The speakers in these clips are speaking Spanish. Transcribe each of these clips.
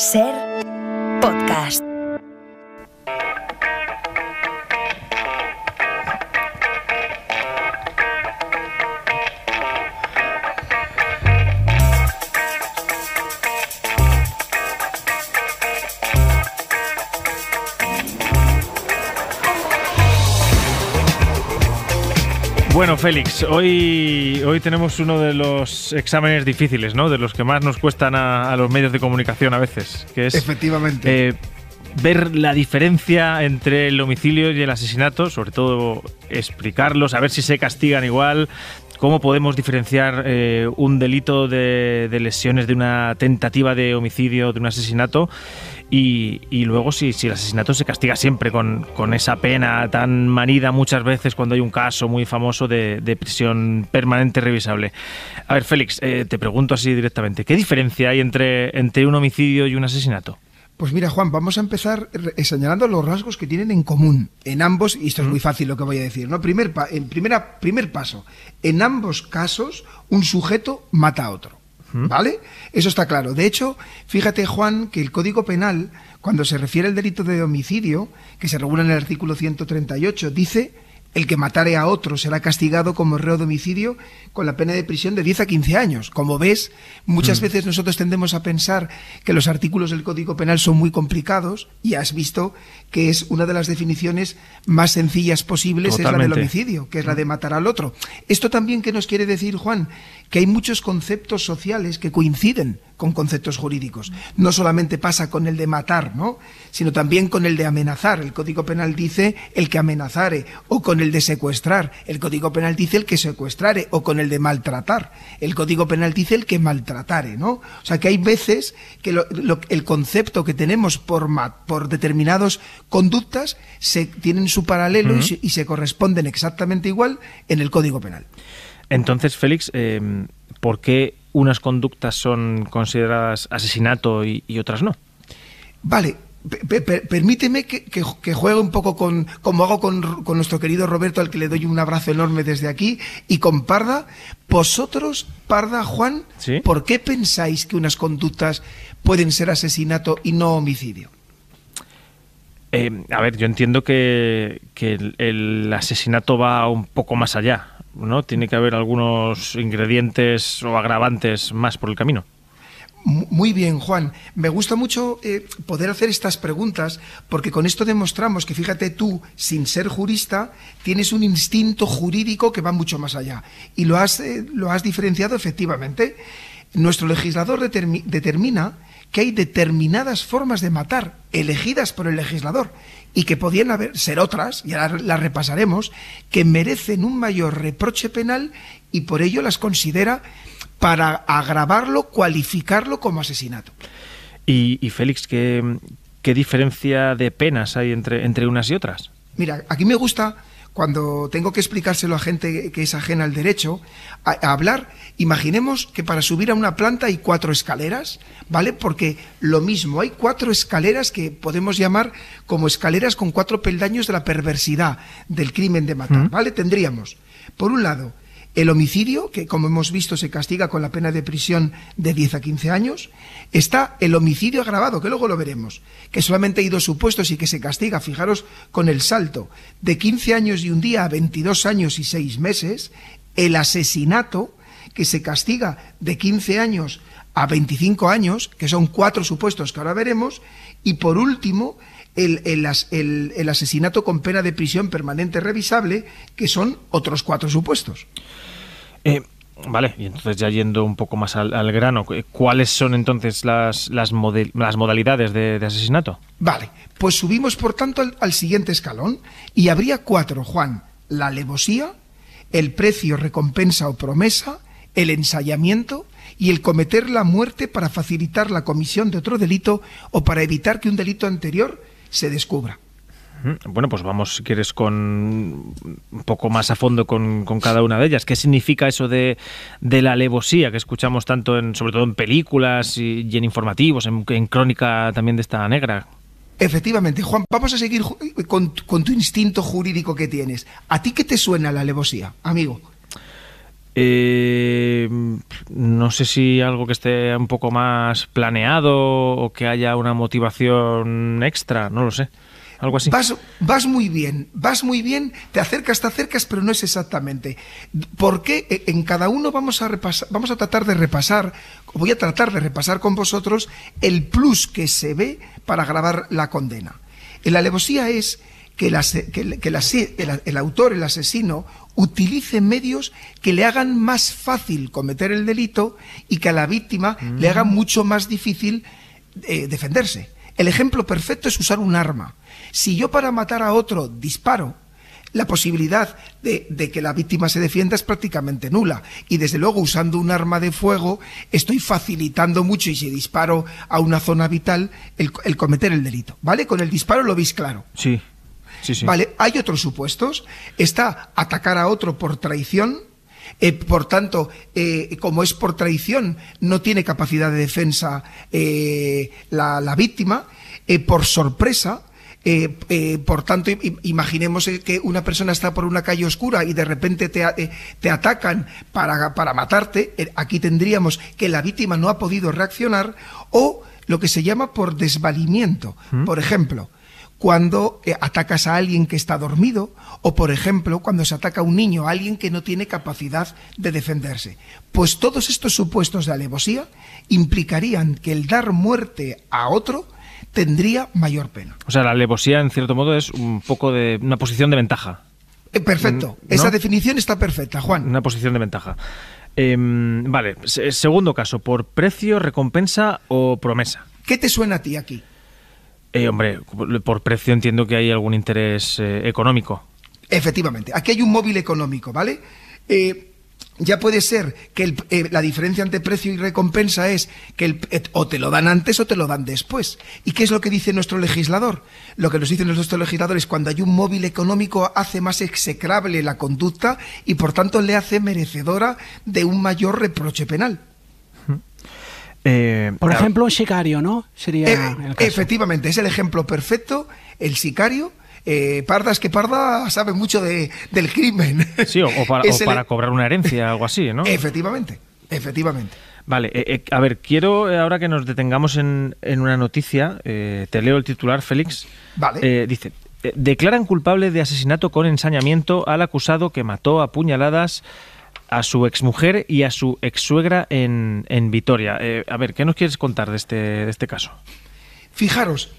Ser podcast. Félix, hoy, hoy tenemos uno de los exámenes difíciles, ¿no? De los que más nos cuestan a, a los medios de comunicación a veces, que es Efectivamente. eh, ver la diferencia entre el homicidio y el asesinato, sobre todo explicarlo, saber si se castigan igual, cómo podemos diferenciar eh, un delito de, lesiones de una tentativa de homicidio, de un asesinato, y, luego si, el asesinato se castiga siempre con, con esa pena tan manida muchas veces cuando hay un caso muy famoso de, prisión permanente revisable. A ver, Félix, eh, te pregunto así directamente, ¿qué diferencia hay entre un homicidio y un asesinato? Pues mira, Juan, vamos a empezar re- señalando los rasgos que tienen en común en ambos, y esto es muy fácil lo que voy a decir, ¿no? Primer, pa- en primera, primer paso, en ambos casos, un sujeto mata a otro. ¿Vale? Eso está claro. De hecho, fíjate, Juan, que el Código Penal, cuando se refiere al delito de homicidio, que se regula en el artículo 138, dice el que matare a otro será castigado como reo de homicidio con la pena de prisión de 10 a 15 años. Como ves, muchas veces nosotros tendemos a pensar que los artículos del Código Penal son muy complicados y has visto que es una de las definiciones más sencillas posibles es la del homicidio, que es la de matar al otro. Esto también que nos quiere decir, Juan, que hay muchos conceptos sociales que coinciden con conceptos jurídicos. No solamente pasa con el de matar, ¿no? Sino también con el de amenazar. El Código Penal dice el que amenazare, o con el de secuestrar. El Código Penal dice el que secuestrare, o con el de maltratar. El Código Penal dice el que maltratare, ¿no? O sea que hay veces que lo- lo- el concepto que tenemos por, por determinados conductas se tienen su paralelo y se- y se corresponden exactamente igual en el Código Penal. Entonces, Félix, eh, ¿por qué unas conductas son consideradas asesinato y, y otras no? Vale, pe- pe- permíteme que, que- que juegue un poco con, como hago con, con nuestro querido Roberto, al que le doy un abrazo enorme desde aquí, y con Parda. Vosotros, Parda, Juan, Sí. ¿por qué pensáis que unas conductas pueden ser asesinato y no homicidio? Eh, a ver, yo entiendo que, que el, el asesinato va un poco más allá, ¿no? Tiene que haber algunos ingredientes o agravantes más por el camino. Mu- Muy bien, Juan. Me gusta mucho eh, poder hacer estas preguntas porque con esto demostramos que, fíjate tú, sin ser jurista, tienes un instinto jurídico que va mucho más allá. Y lo has, eh, lo has diferenciado efectivamente. Nuestro legislador determi- determina que hay determinadas formas de matar elegidas por el legislador y que podían haber, ser otras, y ahora las repasaremos, que merecen un mayor reproche penal y por ello las considera para agravarlo, cualificarlo como asesinato. Y, y, Félix, ¿qué, ¿qué diferencia de penas hay entre, entre unas y otras? Mira, aquí me gusta cuando tengo que explicárselo a gente que es ajena al derecho, a, a hablar, imaginemos que para subir a una planta hay cuatro escaleras, ¿vale? Porque lo mismo, hay cuatro escaleras que podemos llamar como escaleras con cuatro peldaños de la perversidad del crimen de matar, ¿vale? Tendríamos, por un lado, el homicidio, que como hemos visto se castiga con la pena de prisión de 10 a 15 años. Está el homicidio agravado, que luego lo veremos, que solamente hay dos supuestos y que se castiga, fijaros, con el salto de 15 años y un día a 22 años y 6 meses. El asesinato, que se castiga de 15 años a 25 años, que son cuatro supuestos que ahora veremos. Y por último, el, el as- el- el asesinato con pena de prisión permanente revisable, que son otros cuatro supuestos. Eh, vale, y entonces ya yendo un poco más al, al grano, ¿cu- ¿cuáles son entonces las, las, model- las modalidades de, de asesinato? Vale, pues subimos por tanto al, al siguiente escalón y habría cuatro, Juan. La alevosía, el precio, recompensa o promesa, el ensayamiento y el cometer la muerte para facilitar la comisión de otro delito o para evitar que un delito anterior se descubra. Bueno, pues vamos, si quieres, con un poco más a fondo con, con cada una de ellas. ¿Qué significa eso de, de la alevosía que escuchamos tanto, en, sobre todo en películas y, y en informativos, en, en crónica también de esta negra? Efectivamente, Juan, vamos a seguir con, con tu instinto jurídico que tienes. ¿A ti qué te suena la alevosía, amigo? Eh, no sé si algo que esté un poco más planeado o que haya una motivación extra, no lo sé. Algo así. Vas, vas muy bien, vas muy bien, te acercas, te acercas, pero no es exactamente. ¿Por qué e, en cada uno vamos a vamos a tratar de repasar, voy a tratar de repasar con vosotros el plus que se ve para grabar la condena? En la alevosía es que, el, autor, el asesino, utilice medios que le hagan más fácil cometer el delito y que a la víctima le hagan mm. mucho más difícil eh, defenderse. El ejemplo perfecto es usar un arma. Si yo para matar a otro disparo, la posibilidad de, que la víctima se defienda es prácticamente nula. Y desde luego, usando un arma de fuego, estoy facilitando mucho y si disparo a una zona vital, el, cometer el delito. ¿Vale? Con el disparo lo veis claro. Sí. Sí, sí. Vale, hay otros supuestos. Está atacar a otro por traición, eh, por tanto, eh, como es por traición, no tiene capacidad de defensa eh, la, víctima. por sorpresa, por tanto, imaginemos que una persona está por una calle oscura y de repente te, te atacan para, para, matarte. Aquí tendríamos que la víctima no ha podido reaccionar o lo que se llama por desvalimiento. ¿Mm? Por ejemplo, cuando eh, atacas a alguien que está dormido o, por ejemplo, cuando se ataca a un niño, a alguien que no tiene capacidad de defenderse. Pues todos estos supuestos de alevosía implicarían que el dar muerte a otro tendría mayor pena. O sea, la alevosía, en cierto modo, es un poco de una posición de ventaja. Eh, perfecto. Mm, Esa definición está perfecta, Juan. Una posición de ventaja. Em, vale, segundo caso, por precio, recompensa o promesa. ¿Qué te suena a ti aquí? Eh, hombre, por precio entiendo que hay algún interés eh, económico. Efectivamente, aquí hay un móvil económico, ¿vale? Eh, ya puede ser que la diferencia entre precio y recompensa es que o te lo dan antes o te lo dan después. ¿Y qué es lo que dice nuestro legislador? Lo que nos dice nuestro legislador es cuando hay un móvil económico hace más execrable la conducta y por tanto le hace merecedora de un mayor reproche penal. Eh, Por ejemplo, un sicario, ¿no? Sería eh, Efectivamente, es el ejemplo perfecto, el sicario. Eh, Pardas que Parda sabe mucho de, del crimen. Sí, o, para, cobrar una herencia, algo así, ¿no? Efectivamente, efectivamente. Vale, a ver, quiero ahora que nos detengamos en, en una noticia, te leo el titular, Félix. Vale. dice, declaran culpable de asesinato con ensañamiento al acusado que mató a puñaladas a su exmujer y a su exsuegra en, en Vitoria. Eh, a ver, ¿qué nos quieres contar de este, de este caso? Fijaros,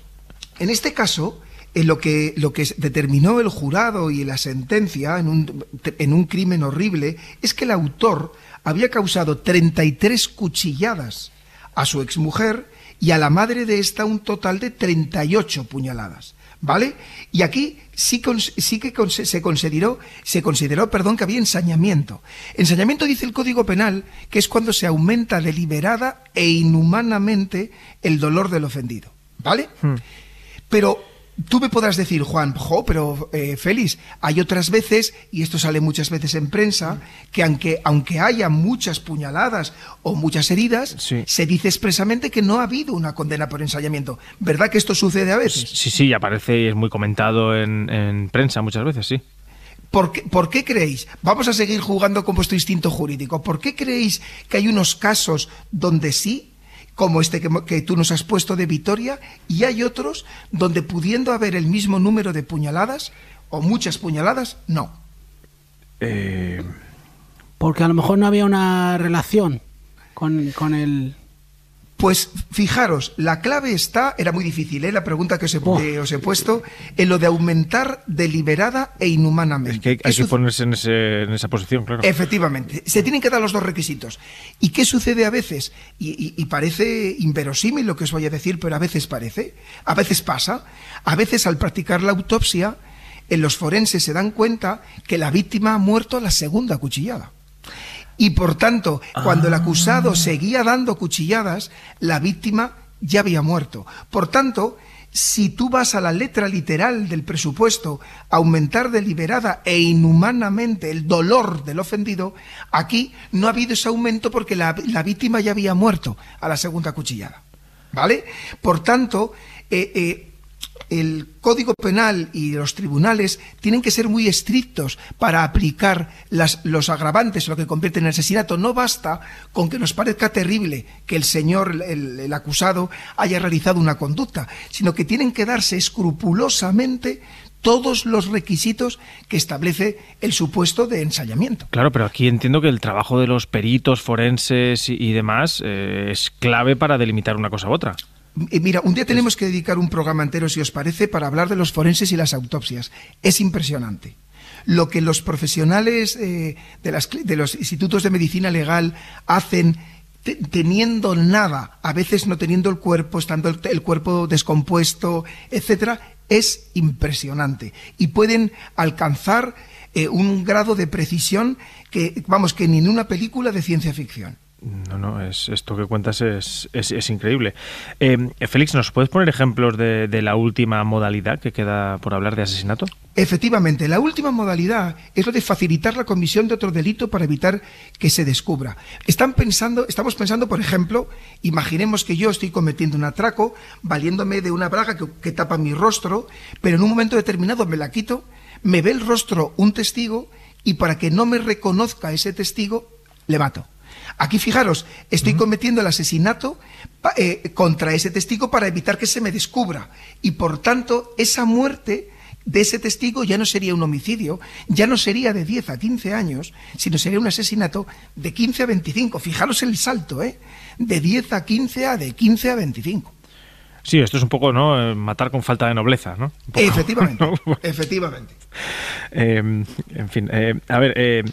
en este caso, en lo, que, lo que determinó el jurado y la sentencia en un, en un crimen horrible es que el autor había causado 33 cuchilladas a su exmujer y a la madre de esta un total de 38 puñaladas. ¿Vale? Y aquí sí, sí que se consideró, se consideró perdón, que había ensañamiento. Ensañamiento dice el Código Penal que es cuando se aumenta deliberada e inhumanamente el dolor del ofendido. ¿Vale? Hmm. Pero Tú me podrás decir, Juan, jo, pero eh, Félix, hay otras veces, y esto sale muchas veces en prensa, que aunque, aunque haya muchas puñaladas o muchas heridas, se dice expresamente que no ha habido una condena por ensayamiento. ¿Verdad que esto sucede a veces? Sí, sí, aparece y es muy comentado en, en prensa muchas veces, sí. ¿Por qué, ¿Por qué, creéis? Vamos a seguir jugando con vuestro instinto jurídico. ¿Por qué creéis que hay unos casos donde sí como este que, tú nos has puesto de Vitoria, y hay otros donde pudiendo haber el mismo número de puñaladas, o muchas puñaladas, no. Eh, porque a lo mejor no había una relación con, con el... Pues fijaros, la clave está, era muy difícil, ¿eh? la pregunta que os he, os he, puesto, en lo de aumentar deliberada e inhumanamente. Es que hay, que ponerse en, en, esa posición, claro. Efectivamente, se tienen que dar los dos requisitos. ¿Y qué sucede a veces? Y, y, parece inverosímil lo que os voy a decir, pero a veces parece, a veces pasa, a veces al practicar la autopsia, en los forenses se dan cuenta que la víctima ha muerto a la segunda cuchillada y por tanto, cuando el acusado ah. seguía dando cuchilladas, la víctima ya había muerto. Por tanto, si tú vas a la letra literal del presupuesto, aumentar deliberada e inhumanamente el dolor del ofendido, aquí no ha habido ese aumento porque la, víctima ya había muerto a la segunda cuchillada. ¿Vale? Por tanto, eh, eh, el Código Penal y los tribunales tienen que ser muy estrictos para aplicar los agravantes, lo que convierte en asesinato. No basta con que nos parezca terrible que el señor, el, acusado, haya realizado una conducta, sino que tienen que darse escrupulosamente todos los requisitos que establece el supuesto de ensayamiento. Claro, pero aquí entiendo que el trabajo de los peritos forenses y, demás eh, es clave para delimitar una cosa u otra. Eh, mira, un día tenemos que dedicar un programa entero, si os parece, para hablar de los forenses y las autopsias. Es impresionante. Lo que los profesionales eh, de, los institutos de medicina legal hacen teniendo nada, a veces no teniendo el cuerpo, estando el, cuerpo descompuesto, etcétera, es impresionante. Y pueden alcanzar eh, un grado de precisión que, vamos, que ni en una película de ciencia ficción. No, no, es, esto que cuentas es, es, increíble. Eh, Félix, ¿nos puedes poner ejemplos de, la última modalidad que queda por hablar de asesinato? Efectivamente, la última modalidad es lo de facilitar la comisión de otro delito para evitar que se descubra. Están pensando, estamos pensando, por ejemplo, imaginemos que yo estoy cometiendo un atraco, valiéndome de una braga que, que tapa mi rostro, pero en un momento determinado me la quito, me ve el rostro un testigo y para que no me reconozca ese testigo, le mato. Aquí fijaros, estoy cometiendo el asesinato eh, contra ese testigo para evitar que se me descubra. Y por tanto, esa muerte de ese testigo ya no sería un homicidio, ya no sería de 10 a 15 años, sino sería un asesinato de 15 a 25. Fijaros el salto, ¿eh? De 10 a 15 a de 15 a 25. Sí, esto es un poco, ¿no? Eh, matar con falta de nobleza, ¿no? efectivamente, efectivamente. Eh, en fin, a ver, eh,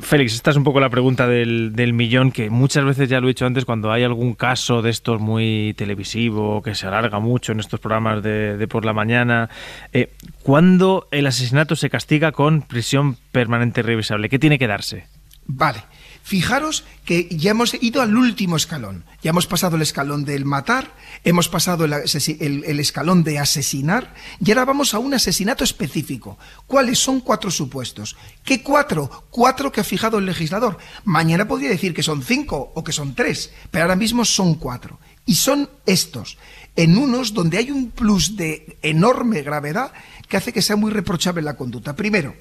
Félix, esta es un poco la pregunta del, millón, que muchas veces ya lo he dicho antes, cuando hay algún caso de estos muy televisivo, que se alarga mucho en estos programas de, por la mañana, eh, ¿cuándo el asesinato se castiga con prisión permanente revisable? ¿Qué tiene que darse? Vale. Fijaros que ya hemos ido al último escalón. Ya hemos pasado el escalón del matar, hemos pasado el, escalón de asesinar y ahora vamos a un asesinato específico. ¿Cuáles son cuatro supuestos? ¿Qué cuatro? Cuatro que ha fijado el legislador. Mañana podría decir que son cinco o que son tres, pero ahora mismo son cuatro. Y son estos, en unos donde hay un plus de enorme gravedad que hace que sea muy reprochable la conducta. Primero,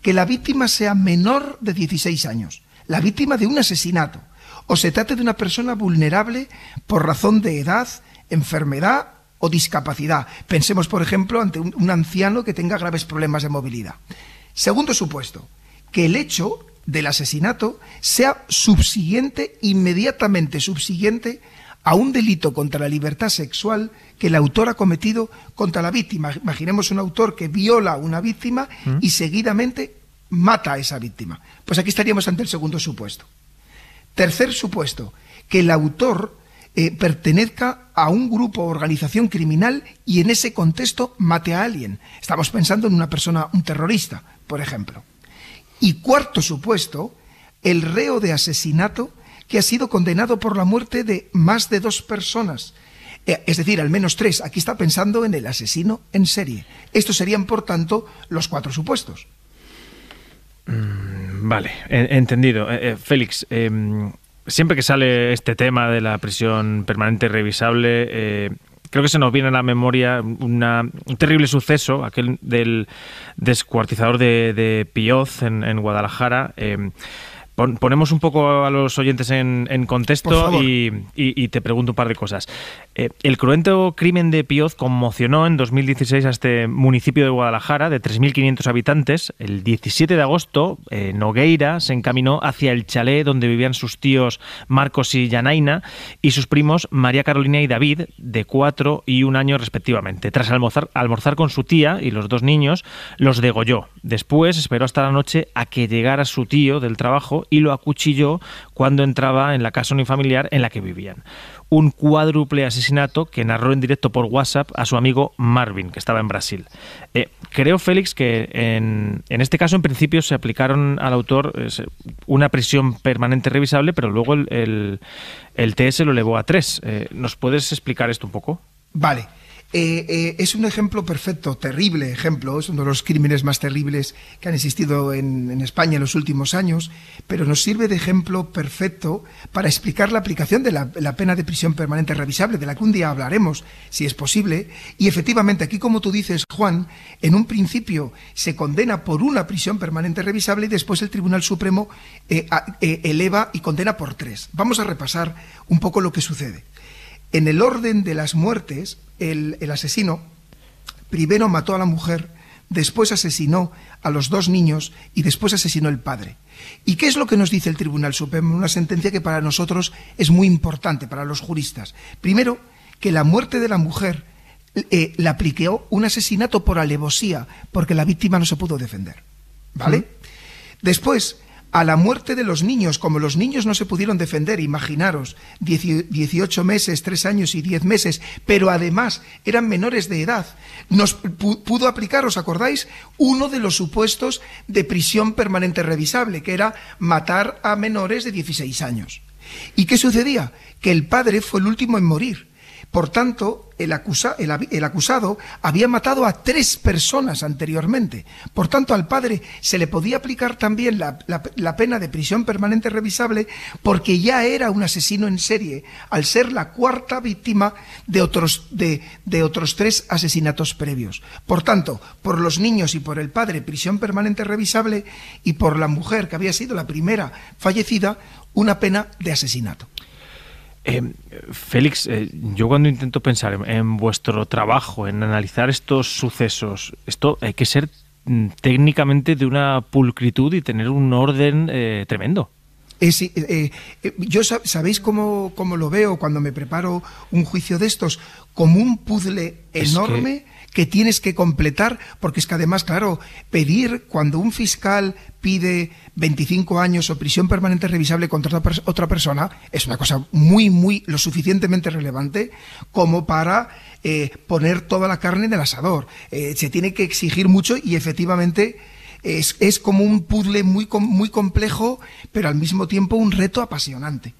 que la víctima sea menor de 16 años la víctima de un asesinato, o se trate de una persona vulnerable por razón de edad, enfermedad o discapacidad. Pensemos, por ejemplo, ante un, anciano que tenga graves problemas de movilidad. Segundo supuesto, que el hecho del asesinato sea subsiguiente, inmediatamente subsiguiente a un delito contra la libertad sexual que el autor ha cometido contra la víctima. Imaginemos un autor que viola a una víctima mm. y seguidamente mata a esa víctima. Pues aquí estaríamos ante el segundo supuesto. Tercer supuesto, que el autor eh, pertenezca a un grupo o organización criminal y en ese contexto mate a alguien. Estamos pensando en una persona, un terrorista, por ejemplo. Y cuarto supuesto, el reo de asesinato que ha sido condenado por la muerte de más de dos personas. Eh, es decir, al menos tres. Aquí está pensando en el asesino en serie. Estos serían, por tanto, los cuatro supuestos. Mm, vale, entendido. Eh, eh, Félix, em, siempre que sale este tema de la prisión permanente revisable, eh, creo que se nos viene a la memoria un terrible suceso, aquel del descuartizador de, de Pioz en, en Guadalajara. Em, ponemos un poco a los oyentes en, contexto y, te pregunto un par de cosas. Eh, el cruento crimen de Pioz conmocionó en 2016 a este municipio de Guadalajara de 3.500 habitantes. El 17 de agosto, eh, Nogueira se encaminó hacia el chalet donde vivían sus tíos Marcos y Yanaina y sus primos María Carolina y David, de cuatro y un año respectivamente. Tras almorzar, almorzar con su tía y los dos niños, los degolló. Después esperó hasta la noche a que llegara su tío del trabajo y lo acuchilló cuando entraba en la casa unifamiliar en la que vivían. Un cuádruple asesinato que narró en directo por WhatsApp a su amigo Marvin, que estaba en Brasil. Eh, creo, Félix, que en, este caso en principio se aplicaron al autor una prisión permanente revisable, pero luego el, TS lo elevó a tres. Eh, ¿Nos puedes explicar esto un poco? Vale. Eh, eh, es un ejemplo perfecto, terrible ejemplo, es uno de los crímenes más terribles que han existido en, España en los últimos años, pero nos sirve de ejemplo perfecto para explicar la aplicación de la, la, pena de prisión permanente revisable, de la que un día hablaremos, si es posible. Y efectivamente, aquí como tú dices, Juan, en un principio se condena por una prisión permanente revisable y después el Tribunal Supremo eleva y condena por tres. Vamos a repasar un poco lo que sucede. En el orden de las muertes, el, asesino primero mató a la mujer, después asesinó a los dos niños y después asesinó al padre. ¿Y qué es lo que nos dice el Tribunal Supremo? Una sentencia que para nosotros es muy importante, para los juristas. Primero, que la muerte de la mujer eh, le aplicó un asesinato por alevosía, porque la víctima no se pudo defender. ¿Vale? Después, a la muerte de los niños, como los niños no se pudieron defender, imaginaros, 18 meses, 3 años y 10 meses, pero además eran menores de edad, nos pudo aplicar, ¿os acordáis? Uno de los supuestos de prisión permanente revisable, que era matar a menores de 16 años. ¿Y qué sucedía? Que el padre fue el último en morir. Por tanto, el, acusado había matado a tres personas anteriormente. Por tanto, al padre se le podía aplicar también la, pena de prisión permanente revisable porque ya era un asesino en serie, al ser la cuarta víctima de otros, de otros tres asesinatos previos. Por tanto, por los niños y por el padre, prisión permanente revisable, y por la mujer, que había sido la primera fallecida, una pena de asesinato. Eh, Félix, eh, yo cuando intento pensar en, vuestro trabajo, en analizar estos sucesos, esto hay que ser mm, técnicamente de una pulcritud y tener un orden eh, tremendo. yo sabéis cómo, cómo, lo veo cuando me preparo un juicio de estos, como un puzzle enorme que tienes que completar, porque es que además, claro, pedir cuando un fiscal pide 25 años o prisión permanente revisable contra otra persona es una cosa muy, muy, lo suficientemente relevante como para eh, poner toda la carne en el asador. Eh, se tiene que exigir mucho y efectivamente es, es como un puzzle muy, muy complejo, pero al mismo tiempo un reto apasionante.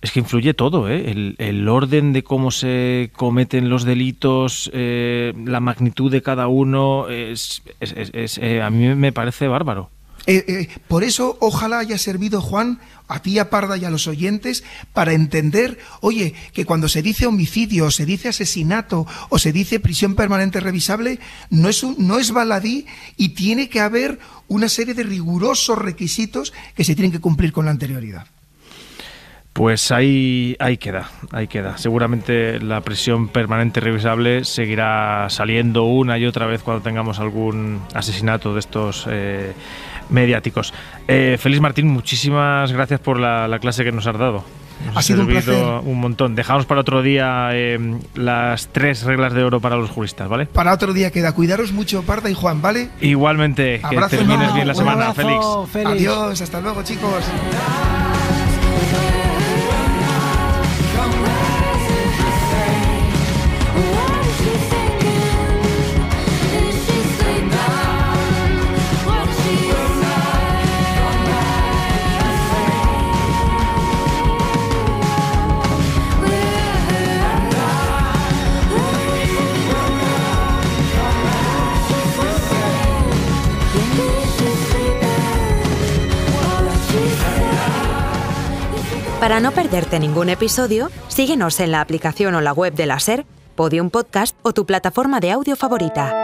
Es que influye todo, ¿eh? el, orden de cómo se cometen los delitos, eh, la magnitud de cada uno, es, eh, a mí me parece bárbaro. Eh, por eso, ojalá haya servido, Juan, a ti, a Parda y a los oyentes, para entender, oye, que cuando se dice homicidio, o se dice asesinato, o se dice prisión permanente revisable, no es, un, no es baladí y tiene que haber una serie de rigurosos requisitos que se tienen que cumplir con la anterioridad. Pues ahí, ahí queda, ahí queda. Seguramente la presión permanente revisable seguirá saliendo una y otra vez cuando tengamos algún asesinato de estos eh, mediáticos. Eh, Félix Martín, muchísimas gracias por la, clase que nos has dado. ha sido un placer. Un montón. Dejamos para otro día eh, las tres reglas de oro para los juristas, ¿vale? Para otro día queda. Cuidaros mucho, Parda y Juan, ¿vale? Igualmente. que termines bien la semana, Félix. Adiós, hasta luego, chicos. Para no perderte ningún episodio, síguenos en la aplicación o la web de la SER, Podium Podcast o tu plataforma de audio favorita.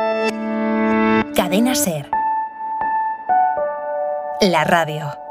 Cadena SER. La radio.